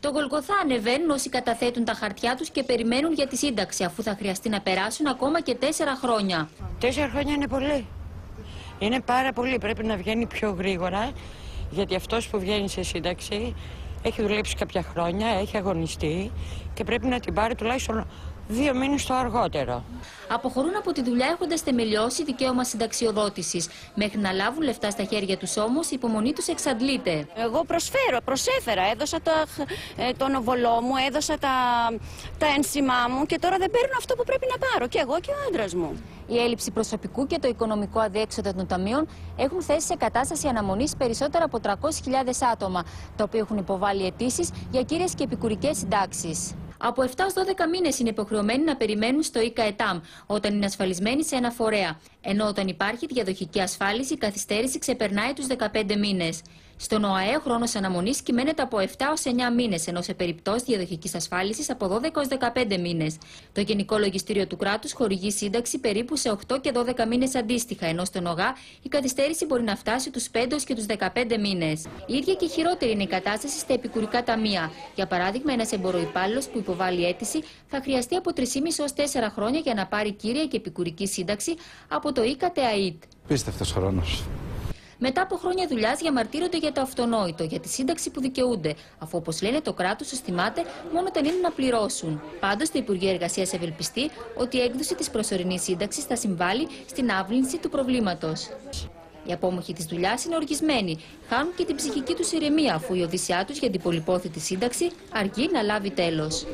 Το Γολγοθά ανεβαίνουν όσοι καταθέτουν τα χαρτιά τους και περιμένουν για τη σύνταξη, αφού θα χρειαστεί να περάσουν ακόμα και τέσσερα χρόνια. Τέσσερα χρόνια είναι πολύ. Είναι πάρα πολύ. Πρέπει να βγαίνει πιο γρήγορα, γιατί αυτός που βγαίνει σε σύνταξη έχει δουλέψει κάποια χρόνια, έχει αγωνιστεί και πρέπει να την πάρει τουλάχιστον δύο μήνες το αργότερο. Αποχωρούν από τη δουλειά έχοντας θεμελιώσει δικαίωμα συνταξιοδότησης. Μέχρι να λάβουν λεφτά στα χέρια τους όμως, η υπομονή τους εξαντλείται. Εγώ προσφέρω, προσέφερα, έδωσα το, ε, τον οβολό μου, έδωσα τα, τα ένσημά μου και τώρα δεν παίρνω αυτό που πρέπει να πάρω και εγώ και ο άντρας μου. Η έλλειψη προσωπικού και το οικονομικό αδιέξοδο των ταμείων έχουν θέσει σε κατάσταση αναμονής περισσότερα από 300.000 άτομα, τα οποία έχουν υποβάλει αιτήσεις για κύριες και επικουρικές συντάξεις. Από 7 ως 12 μήνες είναι υποχρεωμένοι να περιμένουν στο ΙΚΑ ΕΤΑΜ όταν είναι ασφαλισμένοι σε ένα φορέα. Ενώ όταν υπάρχει διαδοχική ασφάλιση, η καθυστέρηση ξεπερνάει τους 15 μήνες. Στον ΟΑΕ ο χρόνος αναμονής κυμαίνεται από 7 έω 9 μήνες, ενώ σε περιπτώσεις διαδοχικής ασφάλισης από 12 έω 15 μήνες. Το Γενικό Λογιστήριο του Κράτους χορηγεί σύνταξη περίπου σε 8 και 12 μήνες αντίστοιχα, ενώ στον ΟΓΑ η καθυστέρηση μπορεί να φτάσει τους 5 και τους 15 μήνες. Η ίδια και χειρότερη είναι η κατάσταση στα επικουρικά ταμεία. Για παράδειγμα, ένας εμποροϊπάλληλος που υποβάλλει αίτηση θα χρειαστεί από 3,5 έως 4 χρόνια για να πάρει κύρια και επικουρική σύνταξη από το ΙΚΑΤΕΑΙΤ. Πίστευτος χρόνος μετά από χρόνια δουλειάς διαμαρτύρονται για το αυτονόητο, για τη σύνταξη που δικαιούνται, αφού όπως λένε το κράτος του θυμάται μόνο όταν είναι να πληρώσουν. Πάντως, το Υπουργείο Εργασίας ευελπιστεί ότι η έκδοση της προσωρινής σύνταξης θα συμβάλλει στην άβλυνση του προβλήματος. Οι απόμοχοι της δουλειάς είναι οργισμένοι. Χάνουν και την ψυχική τους ηρεμία, αφού η οδυσσιά τους για την πολυπόθητη σύνταξη αρκεί να λάβει τέλος.